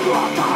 you are